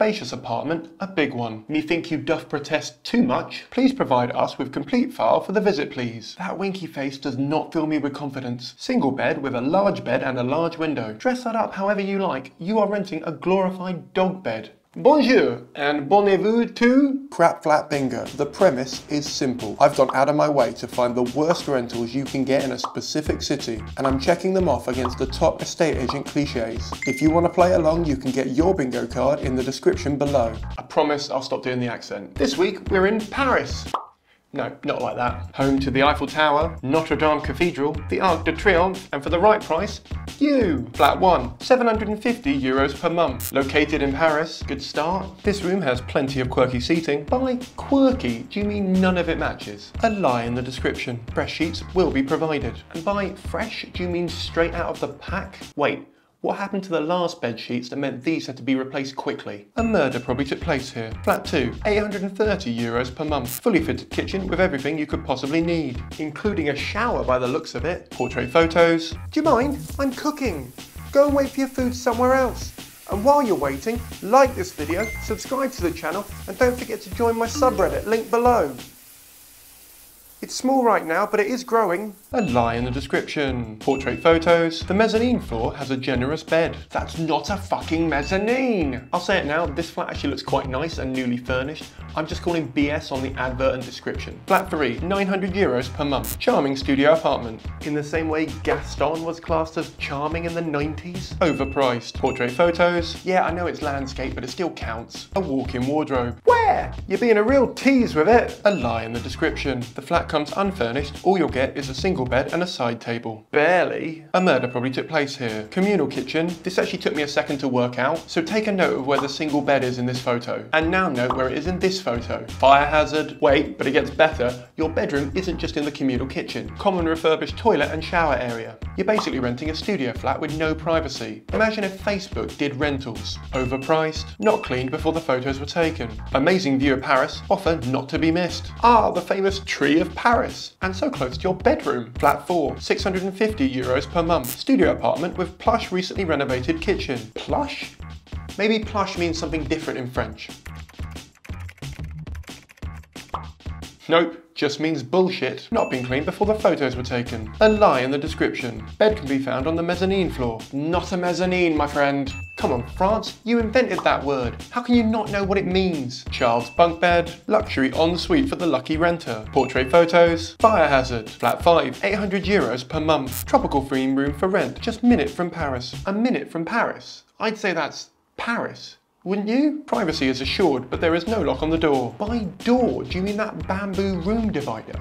Spacious apartment, a big one. Me think you doth protest too much? Please provide us with complete file for the visit, please. That winky face does not fill me with confidence. Single bed with a large bed and a large window. Dress that up however you like. You are renting a glorified dog bed. Bonjour and bonne to Crap Flat Bingo. The premise is simple. I've gone out of my way to find the worst rentals you can get in a specific city, and I'm checking them off against the top estate agent cliches. If you want to play along, you can get your bingo card in the description below. I promise I'll stop doing the accent. This week we're in Paris. No, not like that. Home to the Eiffel Tower, Notre Dame Cathedral, the Arc de Triomphe, and for the right price, you! Flat 1, 750 euros per month. Located in Paris, good start. This room has plenty of quirky seating. By quirky, do you mean none of it matches? A lie in the description. Fresh sheets will be provided. And by fresh, do you mean straight out of the pack? Wait, what happened to the last bed sheets that meant these had to be replaced quickly? A murder probably took place here. Flat 2, 830 euros per month. Fully fitted kitchen with everything you could possibly need, including a shower by the looks of it. Portrait photos. Do you mind? I'm cooking. Go and wait for your food somewhere else. And while you're waiting, like this video, subscribe to the channel, and don't forget to join my subreddit, link below. It's small right now, but it is growing. A lie in the description. Portrait photos. The mezzanine floor has a generous bed. That's not a fucking mezzanine. I'll say it now, this flat actually looks quite nice and newly furnished. I'm just calling BS on the advert and description. Flat 3, 900 euros per month. Charming studio apartment. In the same way Gaston was classed as charming in the 90s. Overpriced. Portrait photos. Yeah, I know it's landscape, but it still counts. A walk-in wardrobe. Where? You're being a real tease with it. A lie in the description. The flat comes unfurnished, all you'll get is a single bed and a side table. Barely. A murder probably took place here. Communal kitchen. This actually took me a second to work out, so take a note of where the single bed is in this photo. And now note where it is in this photo. Fire hazard. Wait, but it gets better. Your bedroom isn't just in the communal kitchen. Common refurbished toilet and shower area. You're basically renting a studio flat with no privacy. Imagine if Facebook did rentals. Overpriced, not cleaned before the photos were taken. Amazing view of Paris, offer not to be missed. Ah, the famous tree of Paris, and so close to your bedroom. Flat 4, 650 euros per month. Studio apartment with plush recently renovated kitchen. Plush? Maybe plush means something different in French. Nope, just means bullshit. Not been cleaned before the photos were taken. A lie in the description. Bed can be found on the mezzanine floor. Not a mezzanine, my friend. Come on, France, you invented that word. How can you not know what it means? Child's bunk bed, luxury ensuite for the lucky renter, portrait photos, fire hazard, flat 5, 800 euros per month, tropical theme room for rent, just minute from Paris. A minute from Paris? I'd say that's Paris. Wouldn't you? Privacy is assured, but there is no lock on the door. By door, do you mean that bamboo room divider?